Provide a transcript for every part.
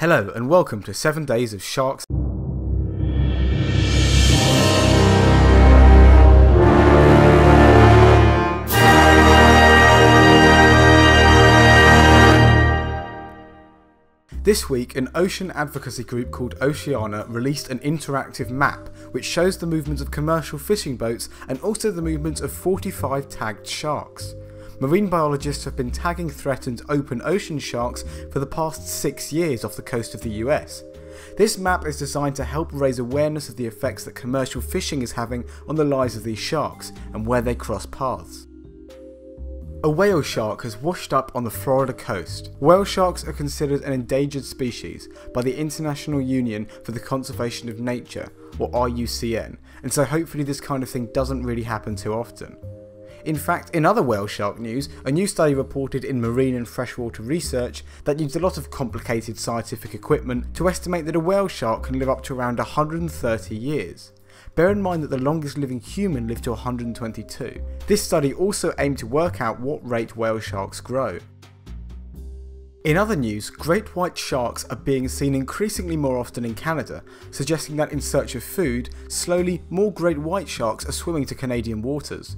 Hello and welcome to 7 Days of Sharks. This week, an ocean advocacy group called Oceana released an interactive map which shows the movements of commercial fishing boats and also the movements of 45 tagged sharks. Marine biologists have been tagging threatened open ocean sharks for the past six years off the coast of the US. This map is designed to help raise awareness of the effects that commercial fishing is having on the lives of these sharks and where they cross paths. A whale shark has washed up on the Florida coast. Whale sharks are considered an endangered species by the International Union for the Conservation of Nature, or IUCN, and so hopefully this kind of thing doesn't really happen too often. In fact, in other whale shark news, a new study reported in Marine and Freshwater Research that used a lot of complicated scientific equipment to estimate that a whale shark can live up to around 130 years. Bear in mind that the longest living human lived to 122. This study also aimed to work out what rate whale sharks grow. In other news, great white sharks are being seen increasingly more often in Canada, suggesting that in search of food, slowly more great white sharks are swimming to Canadian waters.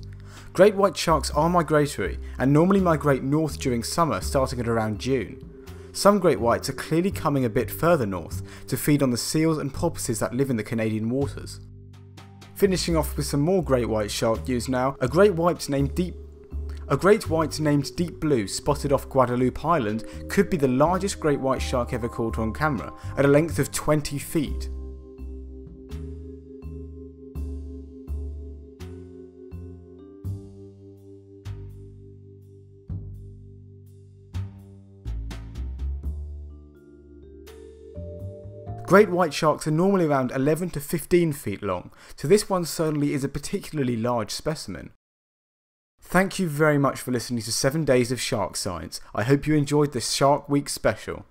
Great white sharks are migratory and normally migrate north during summer starting at around June. Some great whites are clearly coming a bit further north to feed on the seals and porpoises that live in the Canadian waters. Finishing off with some more great white shark news now, a great white named Deep a great white named Deep Blue spotted off Guadalupe Island could be the largest great white shark ever caught on camera at a length of 20 feet. Great white sharks are normally around 11 to 15 feet long, so this one certainly is a particularly large specimen. Thank you very much for listening to 7 Days of Shark Science. I hope you enjoyed this Shark Week special.